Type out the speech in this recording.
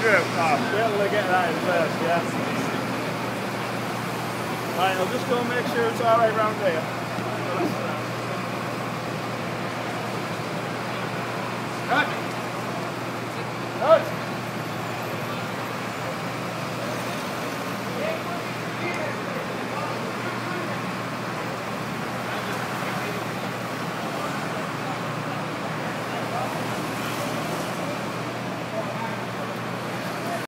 drift ah, off. Yeah, look at that best, yeah. All right, I'll just go make sure it's all right around there. Roger.